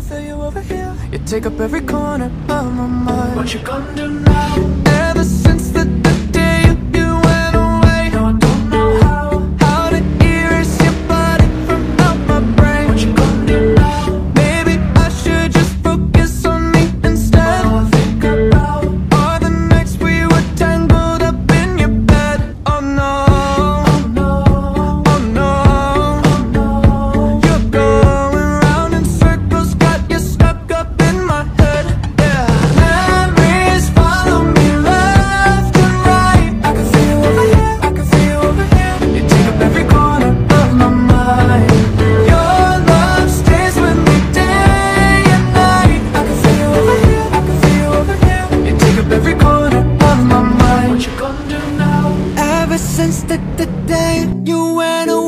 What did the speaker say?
can feel you over here You take up every corner of my mind What you gonna do now? since the, the day you went away